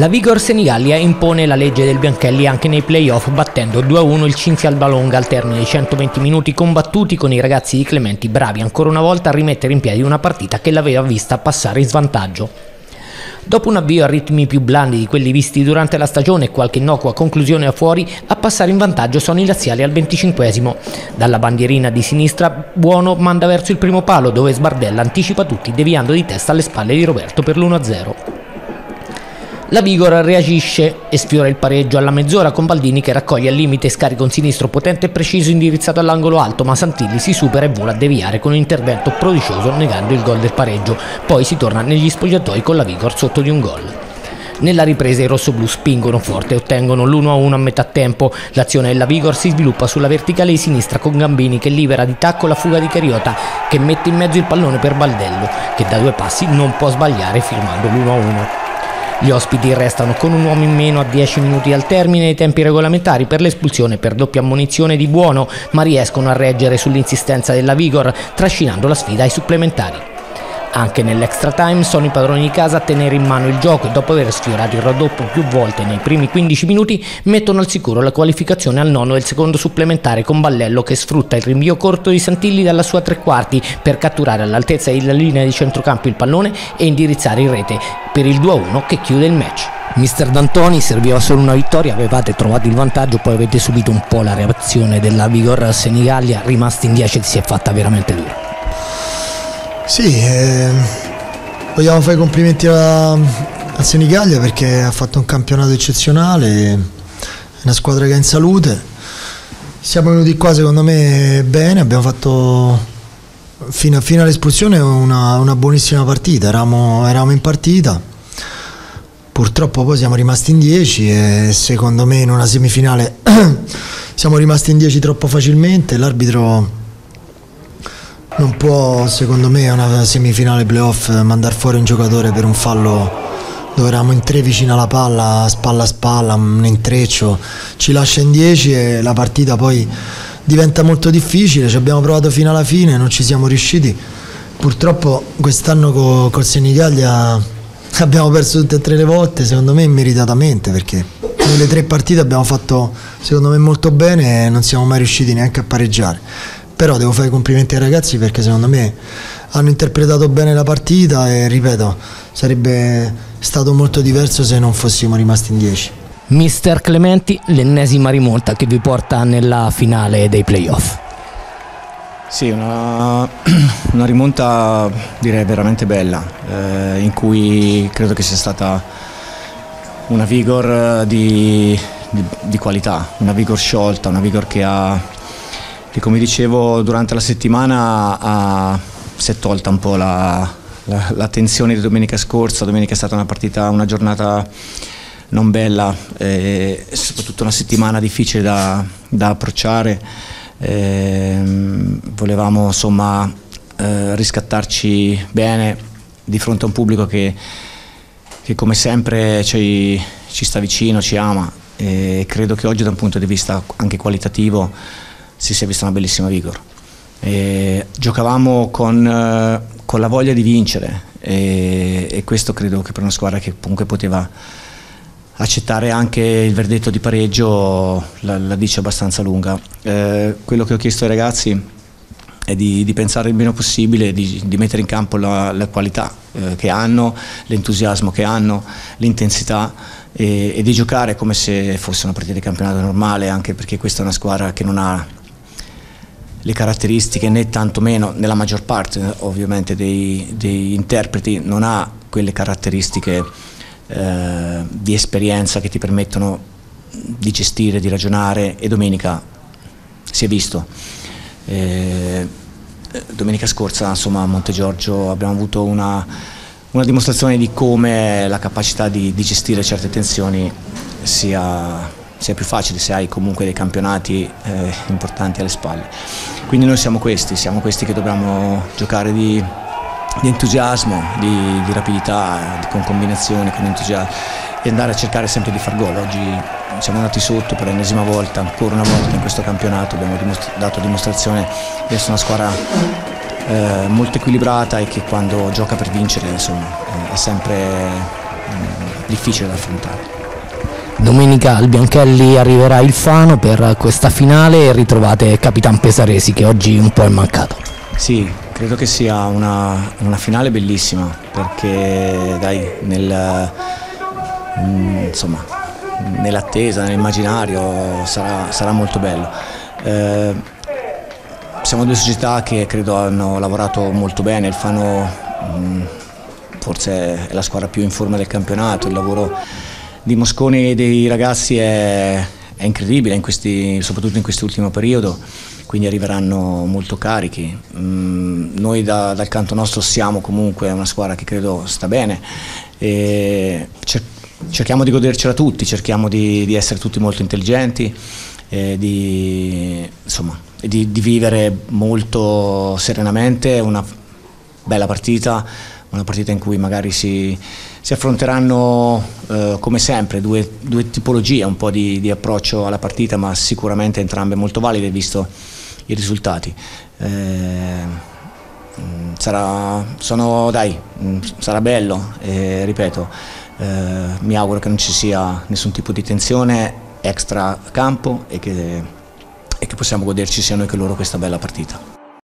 La Vigor Senigallia impone la legge del Bianchelli anche nei playoff battendo 2-1 il Cinzia Albalonga al termine di 120 minuti combattuti con i ragazzi di Clementi bravi ancora una volta a rimettere in piedi una partita che l'aveva vista passare in svantaggio. Dopo un avvio a ritmi più blandi di quelli visti durante la stagione e qualche innocua conclusione a fuori, a passare in vantaggio sono i laziali al 25 Dalla bandierina di sinistra Buono manda verso il primo palo dove Sbardella anticipa tutti deviando di testa alle spalle di Roberto per l'1-0. La Vigor reagisce e sfiora il pareggio alla mezz'ora con Baldini che raccoglie al limite scarico un sinistro potente e preciso indirizzato all'angolo alto, ma Santilli si supera e vola a deviare con un intervento prodigioso negando il gol del pareggio. Poi si torna negli spogliatoi con la Vigor sotto di un gol. Nella ripresa i rossoblù spingono forte e ottengono l'1-1 a metà tempo. L'azione della Vigor si sviluppa sulla verticale di sinistra con Gambini che libera di tacco la fuga di Cariota che mette in mezzo il pallone per Baldello che da due passi non può sbagliare firmando l'1-1. Gli ospiti restano con un uomo in meno a 10 minuti al termine dei tempi regolamentari per l'espulsione per doppia ammonizione di buono, ma riescono a reggere sull'insistenza della Vigor, trascinando la sfida ai supplementari. Anche nell'extra time sono i padroni di casa a tenere in mano il gioco e dopo aver sfiorato il raddoppio più volte nei primi 15 minuti mettono al sicuro la qualificazione al nono del secondo supplementare con Ballello che sfrutta il rinvio corto di Santilli dalla sua tre quarti per catturare all'altezza della linea di centrocampo il pallone e indirizzare in rete per il 2-1 che chiude il match. Mister D'Antoni serviva solo una vittoria, avevate trovato il vantaggio, poi avete subito un po' la reazione della Vigor Senigallia, rimasti in 10 si è fatta veramente dura. Sì, eh, vogliamo fare i complimenti a, a Senigallia perché ha fatto un campionato eccezionale, è una squadra che è in salute. Siamo venuti qua secondo me bene, abbiamo fatto fino, fino all'espulsione una, una, buonissima partita, eravamo, eravamo in partita. Purtroppo poi siamo rimasti in 10 e secondo me in una semifinale siamo rimasti in 10 troppo facilmente, l'arbitro non può, secondo me, una semifinale playoff mandare fuori un giocatore per un fallo dove eravamo in tre vicino alla palla, spalla a spalla, un intreccio, ci lascia in 10 e la partita poi diventa molto difficile, ci abbiamo provato fino alla fine, non ci siamo riusciti. Purtroppo quest'anno co, col Senigallia abbiamo perso tutte e tre le volte, secondo me meritatamente, perché nelle tre partite abbiamo fatto secondo me molto bene e non siamo mai riusciti neanche a pareggiare però devo fare i complimenti ai ragazzi perché secondo me hanno interpretato bene la partita e ripeto sarebbe stato molto diverso se non fossimo rimasti in 10 Mister Clementi l'ennesima rimonta che vi porta nella finale dei playoff. Sì, una, una rimonta direi veramente bella, eh, in cui credo che sia stata una vigor di, di, di, qualità, una vigor sciolta, una vigor che ha che come dicevo durante la settimana ha, si è tolta un po' la, la, la, tensione di domenica scorsa, domenica è stata una partita, una giornata non bella, eh, soprattutto una settimana difficile da, da approcciare, eh, volevamo insomma eh, riscattarci bene di fronte a un pubblico che, che come sempre ci, ci sta vicino, ci ama. E credo che oggi da un punto di vista anche qualitativo si sia vista una bellissima vigor. E giocavamo con, eh, con, la voglia di vincere e, e, questo credo che per una squadra che comunque poteva accettare anche il verdetto di pareggio la, la dice abbastanza lunga. Eh, quello che ho chiesto ai ragazzi è di, di pensare il meno possibile, di, di mettere in campo la, la qualità eh, che hanno, l'entusiasmo che hanno, l'intensità e, e di giocare come se fosse una partita di campionato normale, anche perché questa è una squadra che non ha le caratteristiche né tantomeno nella maggior parte ovviamente dei, dei interpreti non ha quelle caratteristiche eh, di esperienza che ti permettono di gestire, di ragionare e domenica si è visto. Eh, domenica scorsa insomma, a Monte Giorgio abbiamo avuto una, una dimostrazione di come la capacità di, di gestire certe tensioni sia sia più facile se hai comunque dei campionati eh, importanti alle spalle. Quindi noi siamo questi, siamo questi che dobbiamo giocare di, di entusiasmo, di, di rapidità, di, con combinazioni, con entusiasmo e andare a cercare sempre di far gol. Oggi siamo andati sotto per l'ennesima volta, ancora una volta in questo campionato, abbiamo dimostra dato dimostrazione di essere una squadra eh, molto equilibrata e che quando gioca per vincere insomma, è sempre difficile da affrontare. Domenica al Bianchelli arriverà il Fano per questa finale e ritrovate Capitan Pesaresi che oggi un po' è mancato. Sì, credo che sia una, una finale bellissima perché dai, nel, mm, insomma, nell'attesa, nell'immaginario sarà, sarà, molto bello. Eh, siamo due società che credo hanno lavorato molto bene, il Fano mh, mm, forse è la squadra più in forma del campionato, il lavoro di Mosconi e dei ragazzi è, è incredibile, in questi, soprattutto in quest'ultimo periodo, quindi arriveranno molto carichi. Mm, noi da, dal canto nostro siamo comunque una squadra che credo sta bene e cer cerchiamo di godercela tutti, cerchiamo di, di essere tutti molto intelligenti, di, insomma, di, di vivere molto serenamente una bella partita una partita in cui magari si, si affronteranno eh, come sempre due, due, tipologie, un po' di, di, approccio alla partita, ma sicuramente entrambe molto valide visto i risultati. Eh, sarà, sono, dai, sarà bello e ripeto, eh, mi auguro che non ci sia nessun tipo di tensione extra campo e che, e che possiamo goderci sia noi che loro questa bella partita.